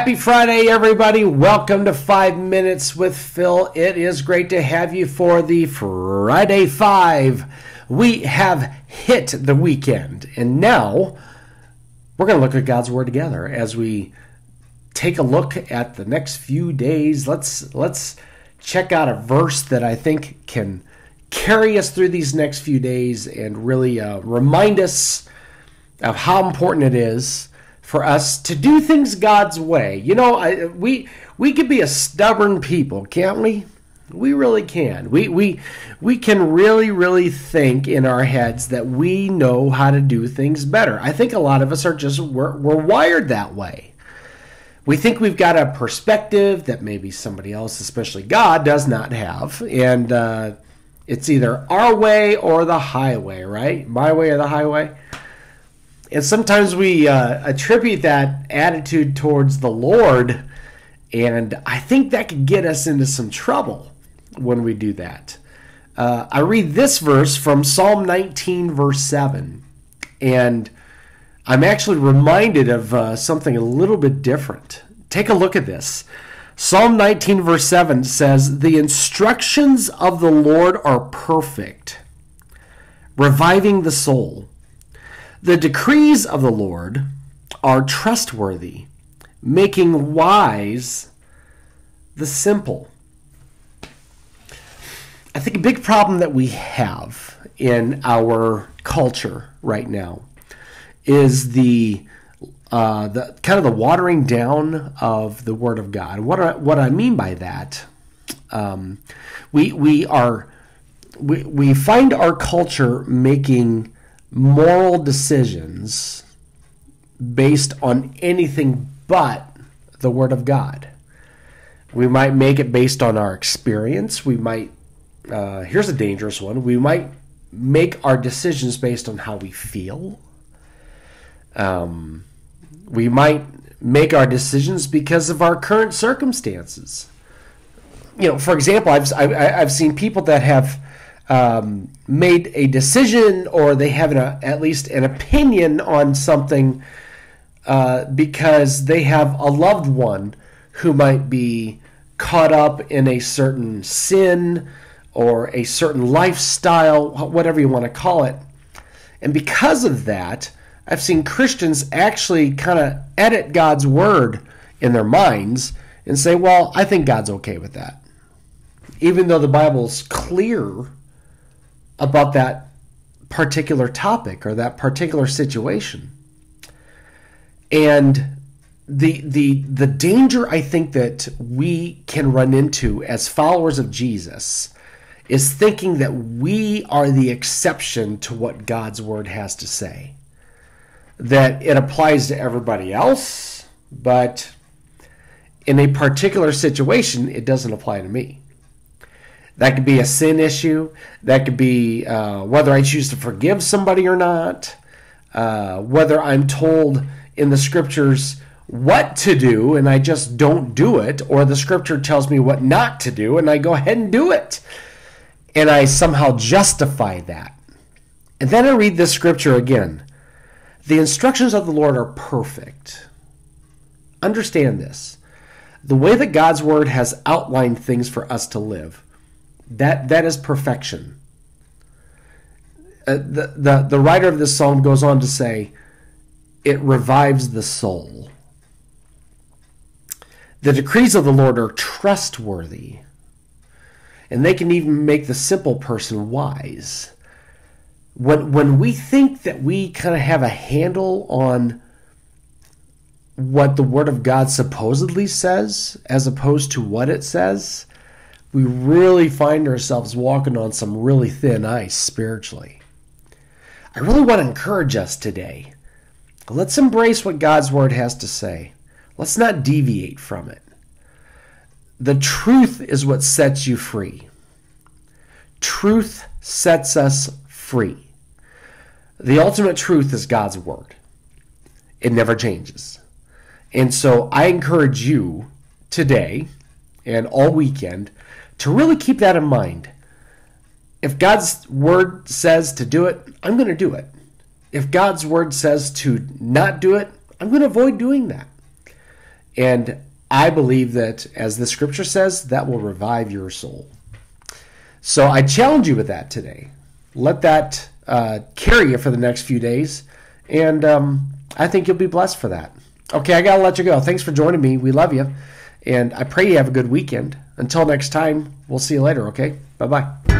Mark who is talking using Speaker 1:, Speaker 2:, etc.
Speaker 1: Happy Friday, everybody. Welcome to Five Minutes with Phil. It is great to have you for the Friday Five. We have hit the weekend, and now we're going to look at God's Word together as we take a look at the next few days. Let's let's check out a verse that I think can carry us through these next few days and really uh, remind us of how important it is for us to do things God's way. You know, I, we we could be a stubborn people, can't we? We really can. We we we can really really think in our heads that we know how to do things better. I think a lot of us are just we're, we're wired that way. We think we've got a perspective that maybe somebody else, especially God, does not have, and uh, it's either our way or the highway, right? My way or the highway. And sometimes we uh, attribute that attitude towards the Lord, and I think that could get us into some trouble when we do that. Uh, I read this verse from Psalm 19, verse 7, and I'm actually reminded of uh, something a little bit different. Take a look at this. Psalm 19, verse 7 says, The instructions of the Lord are perfect, reviving the soul. The decrees of the Lord are trustworthy, making wise the simple. I think a big problem that we have in our culture right now is the uh, the kind of the watering down of the Word of God. What I, what I mean by that, um, we we are we, we find our culture making moral decisions based on anything but the Word of God. We might make it based on our experience. We might, uh, here's a dangerous one, we might make our decisions based on how we feel. Um, we might make our decisions because of our current circumstances. You know, for example, I've, I've seen people that have um, made a decision or they have an, at least an opinion on something uh, because they have a loved one who might be caught up in a certain sin or a certain lifestyle, whatever you want to call it. And because of that, I've seen Christians actually kind of edit God's word in their minds and say, well, I think God's okay with that. Even though the Bible's clear about that particular topic or that particular situation. And the the the danger I think that we can run into as followers of Jesus is thinking that we are the exception to what God's word has to say. That it applies to everybody else, but in a particular situation, it doesn't apply to me. That could be a sin issue. That could be uh, whether I choose to forgive somebody or not. Uh, whether I'm told in the scriptures what to do and I just don't do it, or the scripture tells me what not to do and I go ahead and do it. And I somehow justify that. And then I read this scripture again. The instructions of the Lord are perfect. Understand this. The way that God's word has outlined things for us to live that that is perfection. Uh, the, the the writer of this psalm goes on to say, it revives the soul. The decrees of the Lord are trustworthy, and they can even make the simple person wise. When when we think that we kind of have a handle on what the Word of God supposedly says, as opposed to what it says, we really find ourselves walking on some really thin ice spiritually. I really want to encourage us today. Let's embrace what God's Word has to say. Let's not deviate from it. The truth is what sets you free. Truth sets us free. The ultimate truth is God's Word, it never changes. And so I encourage you today and all weekend to really keep that in mind. If God's word says to do it, I'm going to do it. If God's word says to not do it, I'm going to avoid doing that. And I believe that, as the scripture says, that will revive your soul. So I challenge you with that today. Let that uh, carry you for the next few days. And um, I think you'll be blessed for that. Okay, I got to let you go. Thanks for joining me. We love you. And I pray you have a good weekend. Until next time, we'll see you later, okay? Bye bye.